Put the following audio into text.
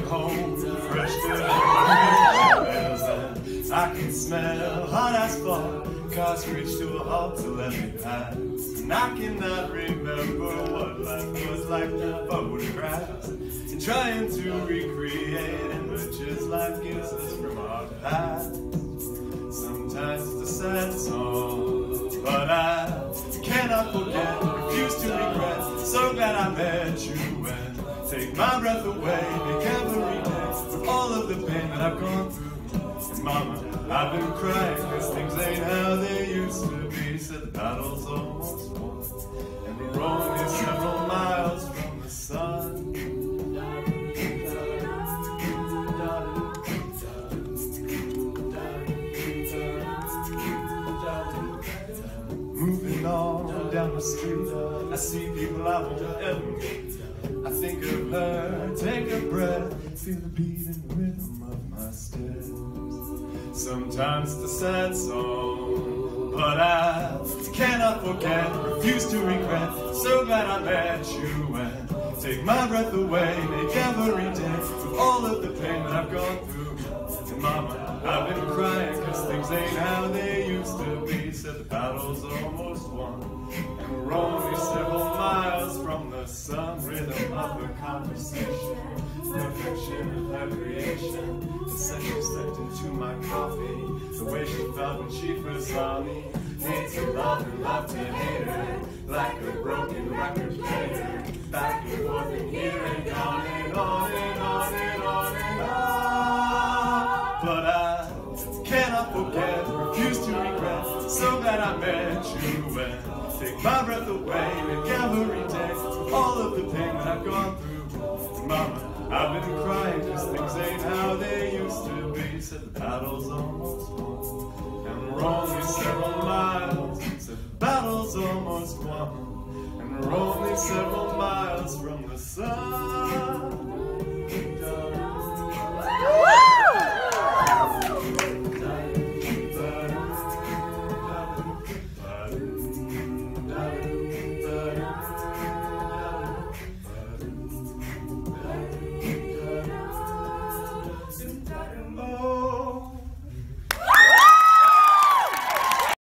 home, fresh to I can smell hot asphalt, cars reach to a halt to let me pass. And I cannot remember what life was like in photographs. And trying to recreate images life gives us from our past. Sometimes it's a sad song, but I cannot forget, refuse to regret. So glad I met you and take my breath away, make the pain that I've gone through. Mama, I've been crying cause things ain't how they used to be. Said the battle's almost won, and we're only several miles from the sun. Moving on down the street, I see people I won't ever meet. I think of her, take a breath, feel the beat and rhythm of my steps. Sometimes it's a sad song, but I cannot forget, refuse to regret. So glad I met you and take my breath away, make every day with all of the pain that I've gone through. And mama, I've been crying cause things ain't how they almost won, and we're only several miles from the sun. Rhythm of the conversation, perfection of her creation. The second stepped into my coffee, the way she felt when she first saw me. Hate to love and love to hate her, like a broken record player. Back and forth and here and on and on and on cannot forget, refuse to regret. So glad I met you and take my breath away, make every day all of the pain that I've gone through. Mama, I've been crying cause things ain't how they used to be. Said the battle's almost won, and we're only several miles. Said the battle's almost won, and we're only several miles from the sun.